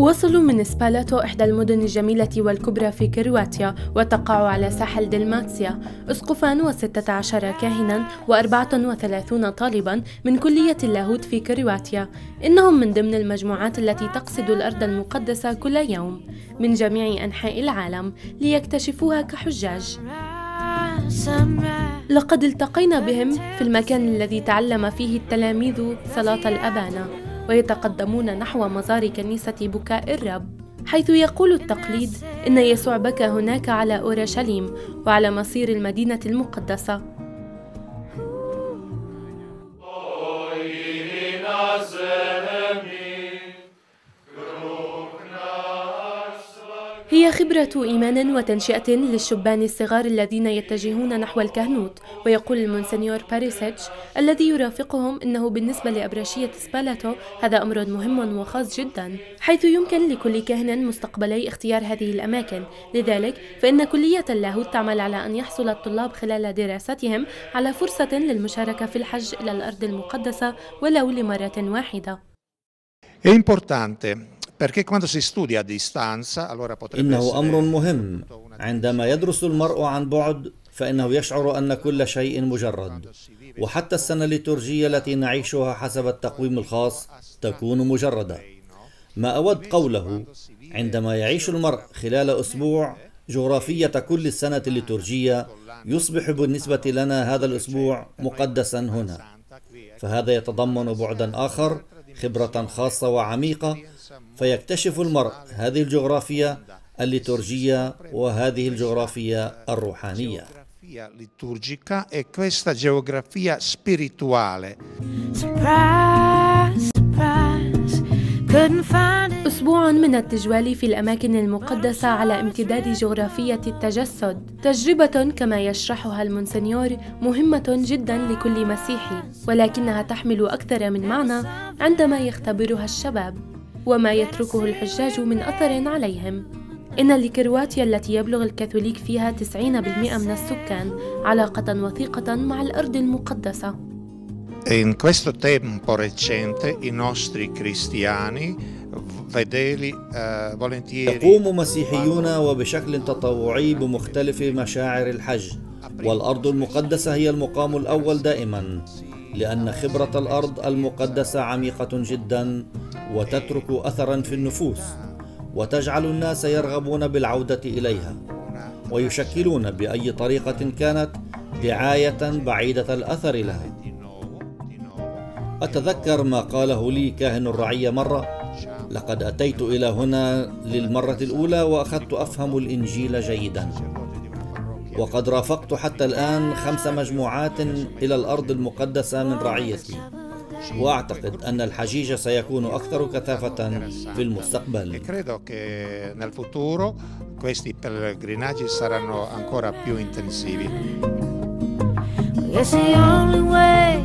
وصلوا من سبالاتو إحدى المدن الجميلة والكبرى في كرواتيا وتقع على ساحل دلماتسيا أسقفان وستة عشر كاهنا وأربعة وثلاثون طالبا من كلية اللاهوت في كرواتيا. إنهم من ضمن المجموعات التي تقصد الأرض المقدسة كل يوم من جميع أنحاء العالم ليكتشفوها كحجاج. لقد التقينا بهم في المكان الذي تعلم فيه التلاميذ صلاة الأبانة ويتقدمون نحو مزار كنيسة بكاء الرب حيث يقول التقليد إن يسوع بكى هناك على أورشليم وعلى مصير المدينة المقدسة. هي خبرة إيمان وتنشئة للشبان الصغار الذين يتجهون نحو الكهنوت. ويقول المونسنيور باريسيتش الذي يرافقهم إنه بالنسبة لأبرشية سبالاتو هذا أمر مهم وخاص جدا. حيث يمكن لكل كاهن مستقبلي اختيار هذه الأماكن. لذلك فإن كلية اللاهوت تعمل على أن يحصل الطلاب خلال دراستهم على فرصة للمشاركة في الحج إلى الأرض المقدسة ولو لمرة واحدة. إنه أمر مهم. عندما يدرس المرء عن بعد فإنه يشعر أن كل شيء مجرد. وحتى السنة الليتورجية التي نعيشها حسب التقويم الخاص تكون مجردة. ما أود قوله عندما يعيش المرء خلال أسبوع جغرافية كل السنة الليتورجية يصبح بالنسبة لنا هذا الأسبوع مقدسا هنا. فهذا يتضمن بعدا آخر. خبرة خاصة وعميقة فيكتشف المرء هذه الجغرافيا الليتورجية وهذه الجغرافيا الروحانية liturgica e questa geografia spirituale. أسبوع من التجوال في الأماكن المقدسة على امتداد جغرافية التجسد. تجربة كما يشرحها المونسنيور مهمة جدا لكل مسيحي ولكنها تحمل أكثر من معنى عندما يختبرها الشباب وما يتركه الحجاج من أثر عليهم. إن لكرواتيا التي يبلغ الكاثوليك فيها 90% من السكان علاقة وثيقة مع الأرض المقدسة. In questo tempo recente i nostri cristiani يقوم مسيحيون وبشكل تطوعي بمختلف مشاعر الحج. والأرض المقدسة هي المقام الأول دائما لأن خبرة الأرض المقدسة عميقة جدا وتترك أثرا في النفوس وتجعل الناس يرغبون بالعودة إليها. ويشكلون بأي طريقة كانت دعاية بعيدة الأثر لها. أتذكر ما قاله لي كاهن الرعية مرة لقد أتيت إلى هنا للمرة الأولى وأخذت أفهم الإنجيل جيدا. وقد رافقت حتى الآن خمس مجموعات إلى الأرض المقدسة من رعيتي. وأعتقد أن الحجيج سيكون أكثر كثافة في المستقبل. Futuro questi pellegrinaggi saranno ancora più intensivi. It's the only way